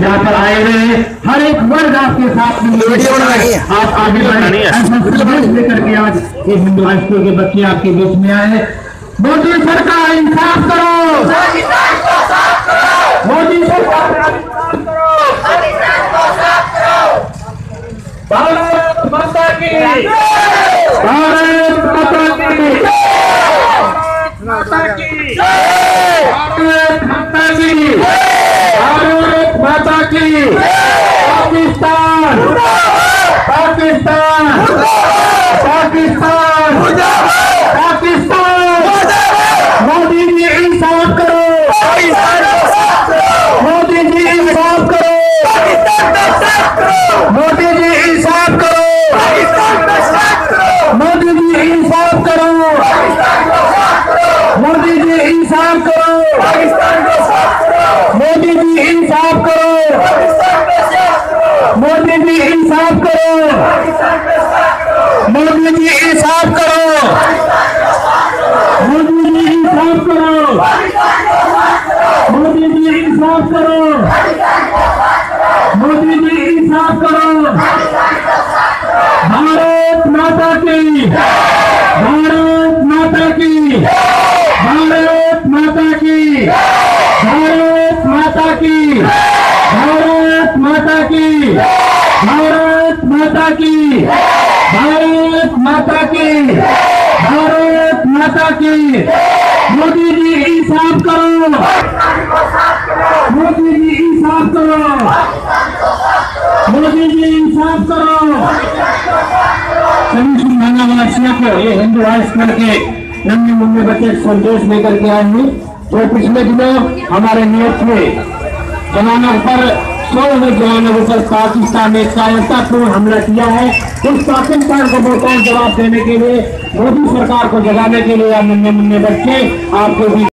यहाँ पर आए हुए हैं। हर एक वर्ग आपके साथ में है। आप आगे बढ़े। ऐसा संदेश लेकर के आज ये हिंदू हाई स्कूल के बच्चे आपके बीच में आए हैं। मोदी सरकार इंसाफ करो। मोदी सरकार इंसाफ करो। भारत माता की। भारत माता की माता की भारत माता की भारत माता की पाकिस्तान पाकिस्तान पाकिस्तान पाकिस्तान मोदी जी इंसाफ करो मोदी जी इंसाफ करो मोदी जी इंसाफ करो मोदी जी इंसाफ करो मोदी जी इंसाफ करो। मोदी जी इंसाफ करो। मोदी जी इंसाफ करो। मोदी जी इंसाफ करो। मोदी जी इंसाफ करो। मोदी जी इंसाफ करो। मोदी जी इंसाफ करो। भारत माता की भारत माता की भारत माता की भारत माता की भारत माता की भारत माता की। भारत माता की। भारत माता की। मोदी जी इंसाफ करो। मोदी जी इंसाफ करो। मोदी जी इंसाफ करो। सभी सुनवाना वासियों को ये हिंदू हाई स्कूल के नन्हे मुन्ने बच्चे संदेश लेकर के आए हैं। जो पिछले दिनों हमारे न्यूज़ में जवानों पर सौ जवानों पर पाकिस्तान ने कायरतापूर्ण हमला किया है। उस पाकिस्तान को मुंहतोड़ जवाब देने के लिए मोदी सरकार को जगाने के लिए नन्हे मुन्ने बच्चे आपको भी